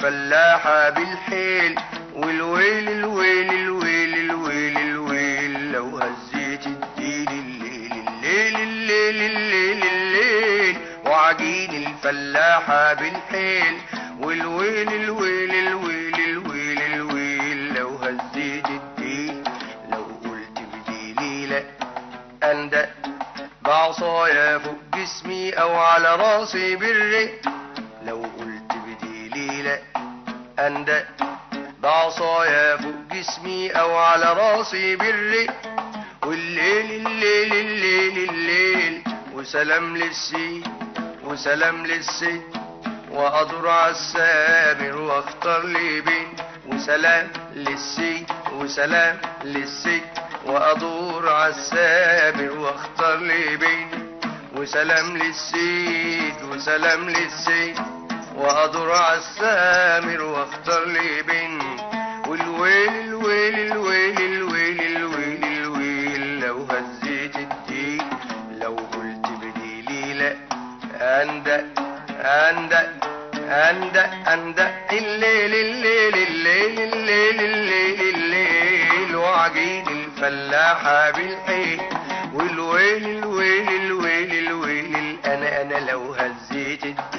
الفلاحة بالحيل. والويل الويل الويل الويل الويل. لو هزيت الدين الليل الليل الليل الليل الليل. وعجين الفلاحة بالحيل. والويل الويل الويل الويل الويل. لو هزيت الدين لو قلت بديني لا أندق بعصايا فوق جسمي أو على رأسي بالرق لو قلت أندى بعصايا فوق جسمي أو على رأسي بالرق والليل الليل الليل الليل. وسلام للسي وسلام للسي. وأدور على السامر وأختار لي بين وسلام للسي وسلام للسي. وأدور على السامر وأختار لي بين وسلام للسيد وسلام للسيد. وأدور على السامر واختار لي بين والويل الويل الويل الويل الويل الويل. لو هزيت الدين لو قلت بديلي لا. أندق أندق أندق أندق الليل الليل الليل الليل الليل الليل. وعجين الفلاحة بالحيل. والويل الويل الويل الويل. أنا أنا لو هزيت الدين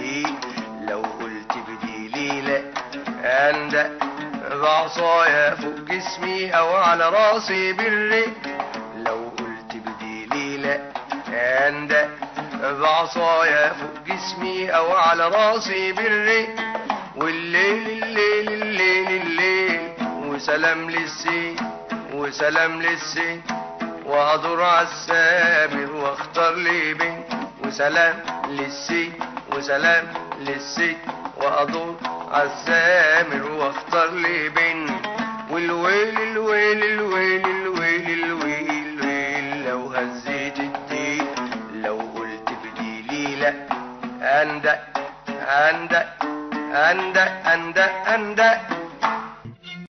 بعصايا فوق جسمي أو على راسي بالرق لو قلت بديلي لا أندق بعصايا فوق جسمي أو على راسي بالرق والليل الليل الليل الليل وسلام للسي وسلام للسي وأدور على السامر وأختار لي بين وسلام للسي وسلام للسي وأدور على السامر واختار لي بين والويل الويل الويل الويل الويل الويل لو هزيت الدين لو قلت بديلي لا أندق أندق أندق أندق أندق